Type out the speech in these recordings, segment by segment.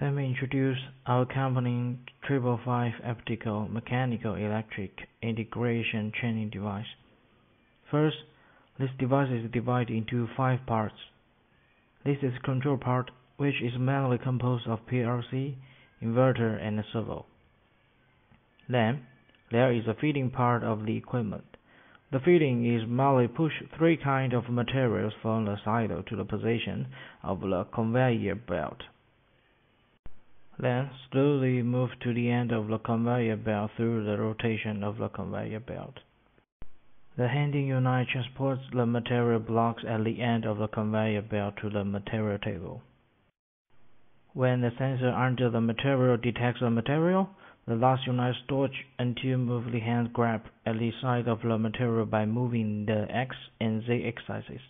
Let me introduce our company triple five optical mechanical electric integration training device. First, this device is divided into five parts. This is control part, which is mainly composed of PLC, inverter, and servo. Then, there is a feeding part of the equipment. The feeding is mainly push three kind of materials from the silo to the position of the conveyor belt. Then slowly move to the end of the conveyor belt through the rotation of the conveyor belt. The handing unit transports the material blocks at the end of the conveyor belt to the material table. When the sensor under the material detects the material, the last unit storage until move the hand grab at the side of the material by moving the X and Z axes.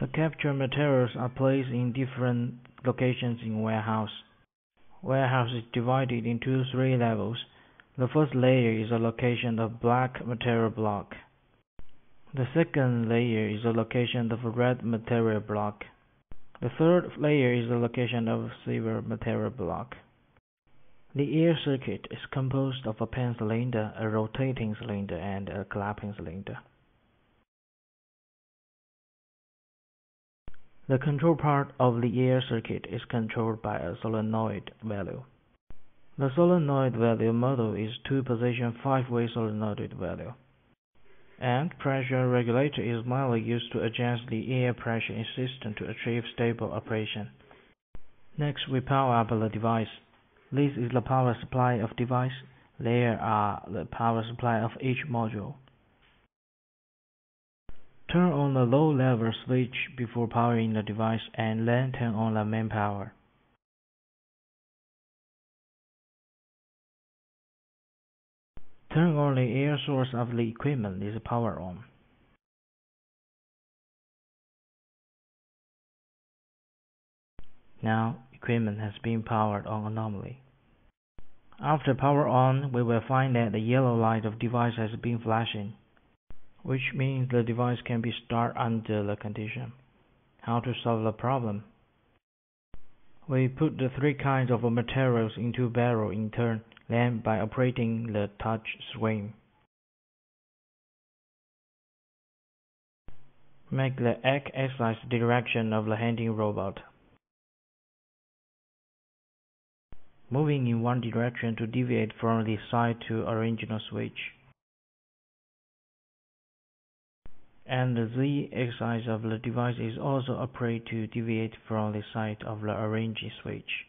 The captured materials are placed in different locations in warehouse. Warehouse is divided into three levels. The first layer is a location of black material block. The second layer is a location of red material block. The third layer is the location of silver material block. The air circuit is composed of a pan cylinder, a rotating cylinder, and a clamping cylinder. The control part of the air circuit is controlled by a solenoid valve. The solenoid valve model is two-position five-way solenoid valve. And pressure regulator is mainly used to adjust the air pressure in system to achieve stable operation. Next, we power up the device. This is the power supply of device. There are the power supply of each module. Turn on the low level switch before powering the device and then turn on the main power. Turn on the air source of the equipment is power on. Now, equipment has been powered on normally. After power on, we will find that the yellow light of device has been flashing which means the device can be started under the condition. How to solve the problem? We put the three kinds of materials into barrel in turn, then by operating the touch screen. Make the x-axis direction of the handing robot. Moving in one direction to deviate from the side to original switch. And the z-axis of the device is also operated to deviate from the side of the arranging switch.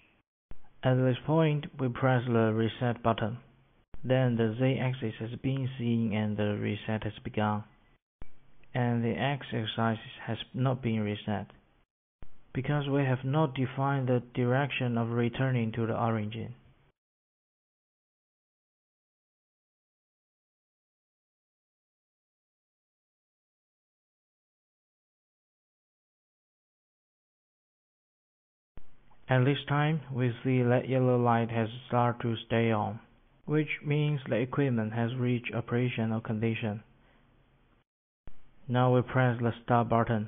At this point, we press the reset button. Then the z-axis has been seen and the reset has begun. And the x-axis has not been reset. Because we have not defined the direction of returning to the origin. At this time, we see that yellow light has started to stay on, which means the equipment has reached operational condition. Now we press the start button.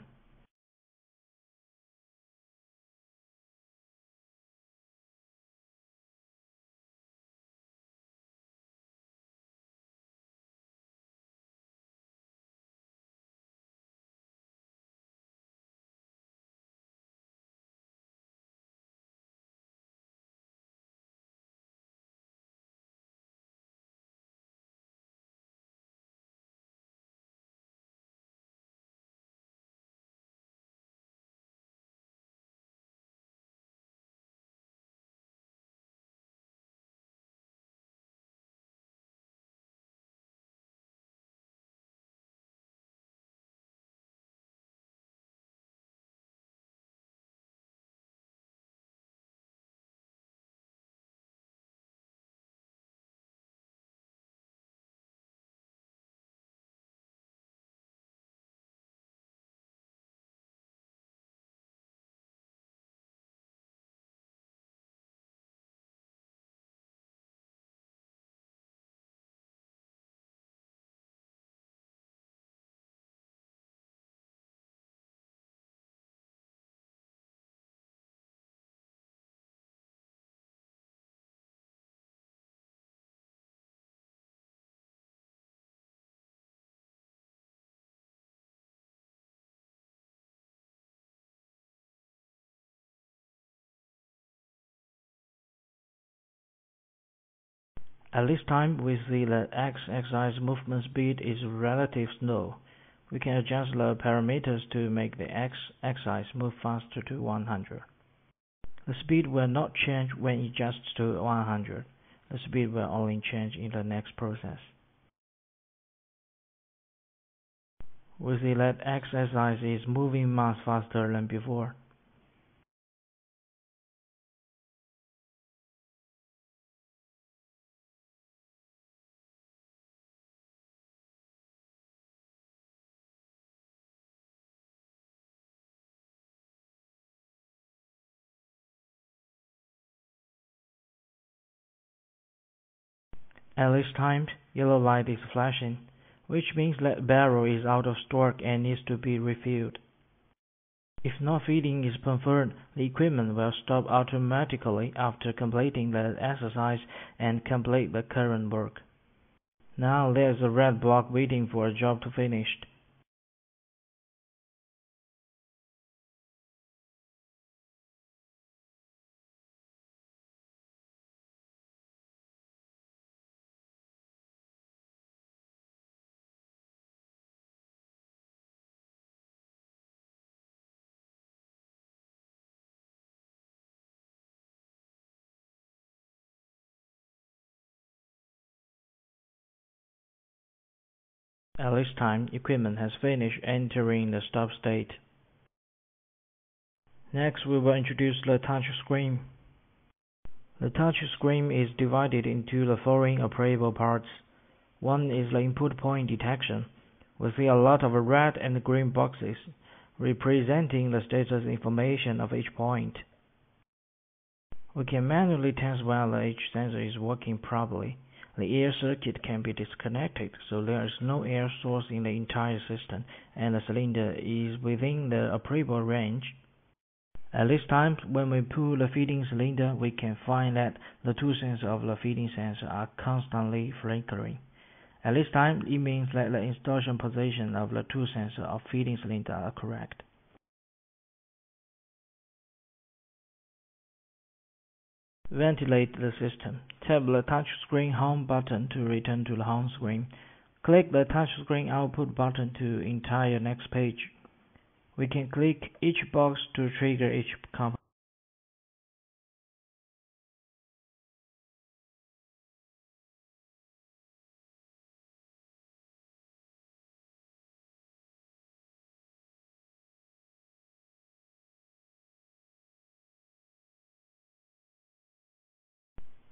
At this time we see that x-axis movement speed is relatively slow. We can adjust the parameters to make the x-axis move faster to 100. The speed will not change when adjusted to 100. The speed will only change in the next process. We see that x-axis is moving much faster than before. At this time, yellow light is flashing, which means that barrel is out of stock and needs to be refilled. If no feeding is performed, the equipment will stop automatically after completing the exercise and complete the current work. Now there's a red block waiting for a job to finish. At this time, equipment has finished entering the stop state. Next, we will introduce the touch screen. The touch screen is divided into the following operable parts. One is the input point detection. We see a lot of red and green boxes representing the status information of each point. We can manually test whether each sensor is working properly. The air circuit can be disconnected so there is no air source in the entire system and the cylinder is within the operable range. At this time, when we pull the feeding cylinder, we can find that the two sensors of the feeding sensor are constantly flickering. At this time, it means that the installation position of the two sensors of feeding cylinder are correct. Ventilate the system. Tap the touchscreen home button to return to the home screen. Click the touchscreen output button to entire next page. We can click each box to trigger each component.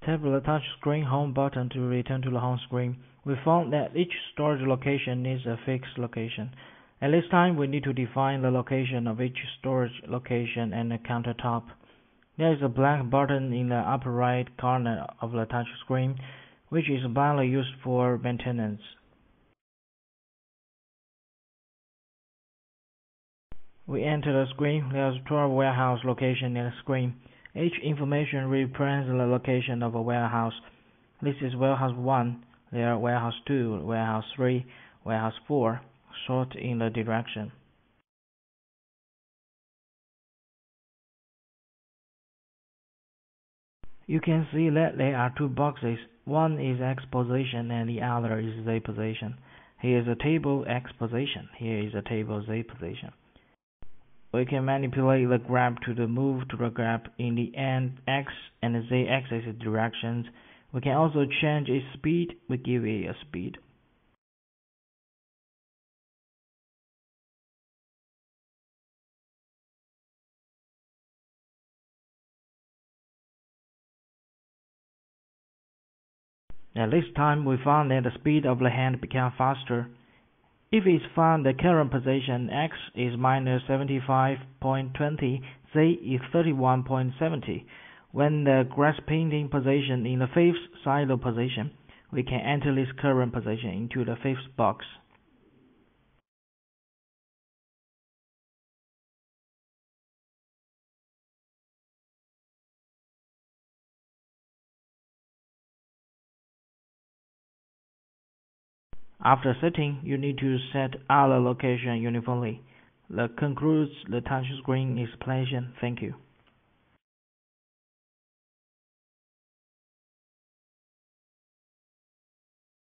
Tap the touchscreen home button to return to the home screen. We found that each storage location needs a fixed location. At this time, we need to define the location of each storage location and the countertop. There is a black button in the upper right corner of the touchscreen, which is mainly used for maintenance. We enter the screen. There's 12 warehouse locations in the screen. Each information represents the location of a warehouse. This is warehouse 1, there warehouse 2, warehouse 3, warehouse 4, sort in the direction. You can see that there are two boxes. One is X position and the other is Z position. Here is a table X position. Here is a table Z position. We can manipulate the graph to the move to the grab in the n, x, and z axis directions. We can also change its speed. We give it a speed. At this time, we found that the speed of the hand became faster. If it's found the current position x is minus 75.20, z is 31.70, when the grasping position in the fifth silo position, we can enter this current position into the fifth box. After setting, you need to set other location uniformly. That concludes the touchscreen explanation. Thank you.